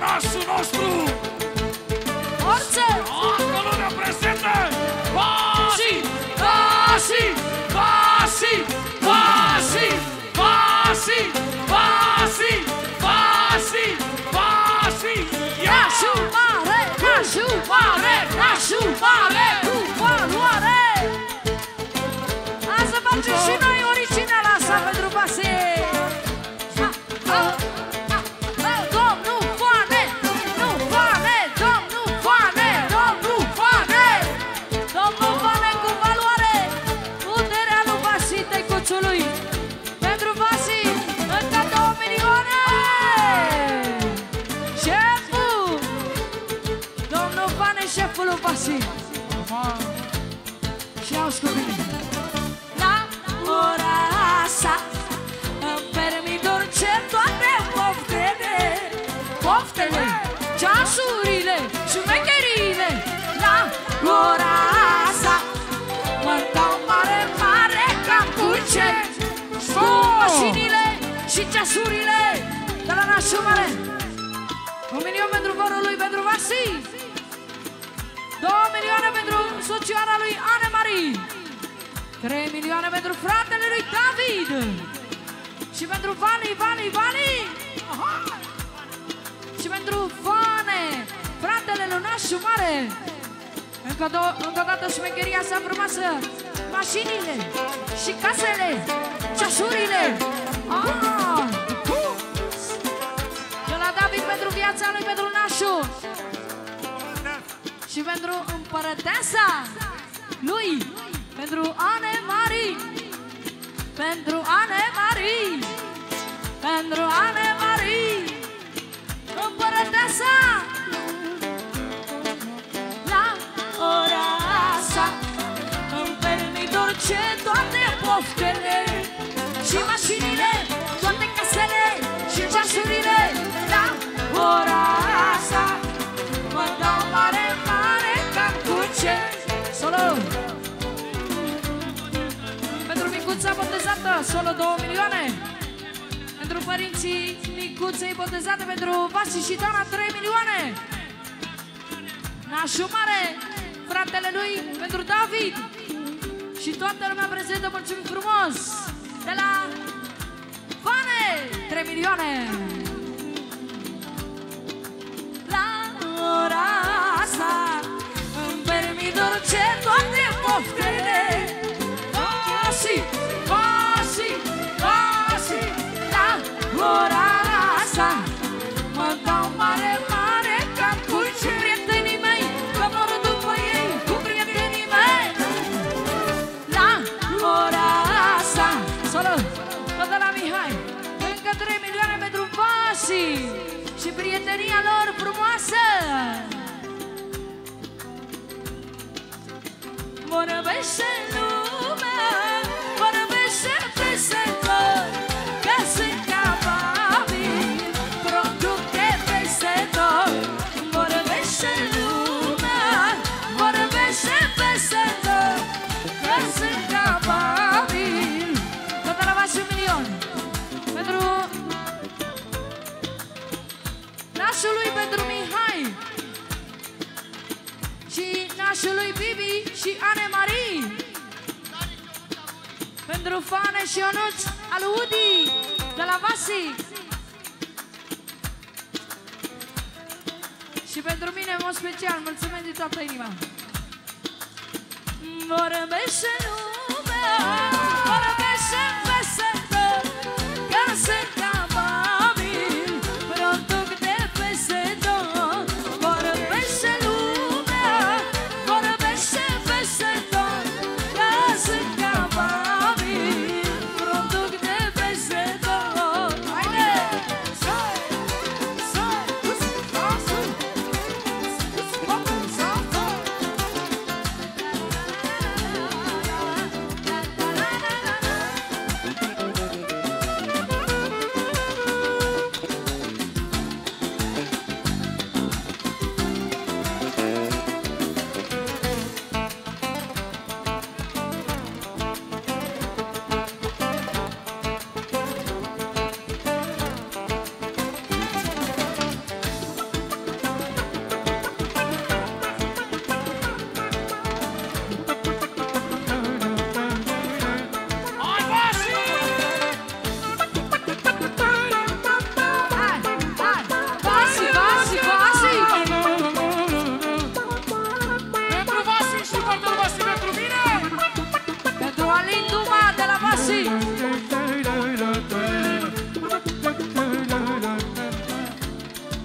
de nasul nostru! Forță! Acolo ne prezentă! Vasi! Vasi! Vasi! Vasi! Vasi! Vasi! Vasi! Vasi! Ia! Nașul și ceasurile De la nașul mare Un milion pentru vorul lui, pentru Vasi Două milioane pentru soțioara lui Anne Marie. Trei milioane pentru fratele lui David. Și pentru Vani, Vani, Vani. Aha! Și pentru Vane, fratele lui Nașu Mare. Încă, do- încă o dată șmecheria asta frumoasă. Mașinile și casele, ceasurile. Ah! De la David pentru viața lui, pentru Nașu. Și pentru împărăteasa lui, pentru Ane Marie, pentru Ane Marie, pentru Ane Marie, împărăteasa permit orice toate poftele și mașinile, toate casele și ceasurile. La ora asta mă dau mare, mare ca cuce Solo. Pentru micuța botezată, solo 2 milioane. Pentru părinții micuței botezate, pentru Vasi și Dana 3 milioane. Nașu Mare, fratele lui, pentru David Și toată lumea prezentă, mulțumim frumos! De la Vane, 3 milioane! La ora asta Îmi permit orice toate poftele Vasi, vasi, vasi La ora asta Mă dau mare, mare por besarme. Nașul lui Bibi și Ane Marie. Pentru Fane și Ionuț al Udi De la Vasi. Și pentru mine, în mod special, mulțumesc din toată inima. Vorbește lumea Vorbește zi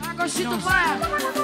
Acum și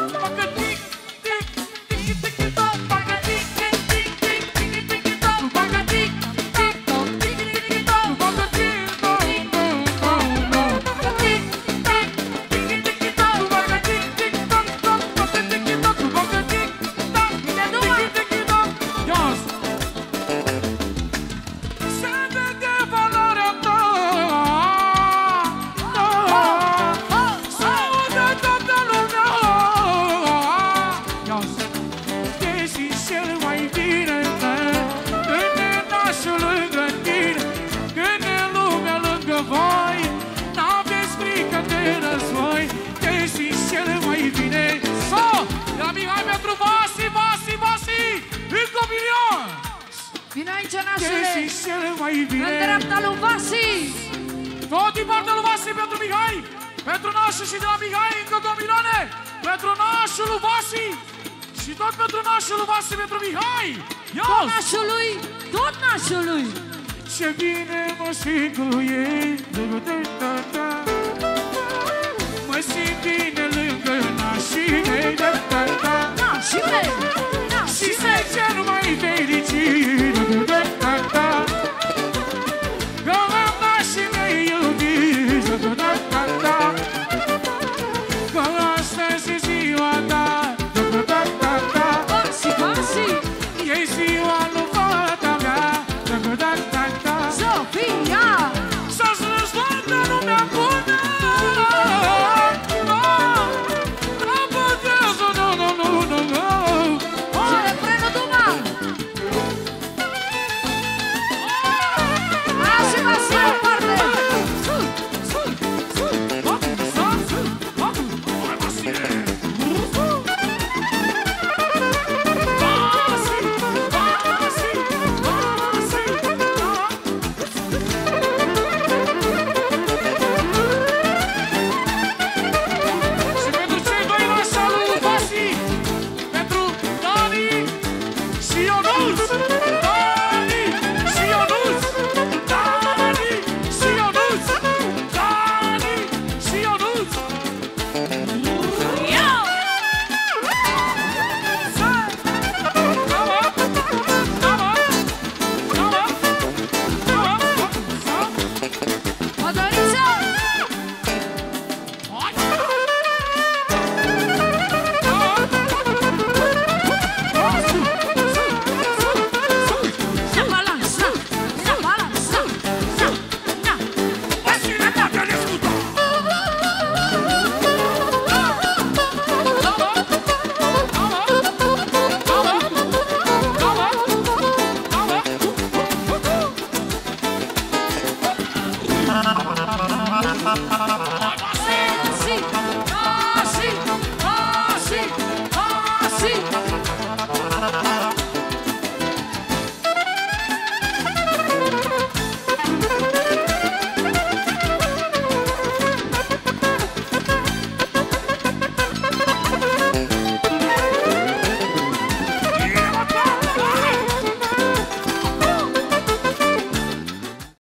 de război Ești cel mai bine So, la Mihai pentru Vasi, Vasi, Vasi Încă un milion Vino aici, nașule. Ești cel mai bine În dreapta lui Vasi. tot din partea lui Vasi pentru Mihai, pentru nașul și de la Mihai încă 2 milioane, pentru nașul lui Vasi și tot pentru nașul lui Vasi pentru Mihai. Tot Ios! nașului, tot nașului. Ce bine mă simt cu ei, da-da-da-da. mă simt bine lângă nașii mei, da-da-da. Nașule, și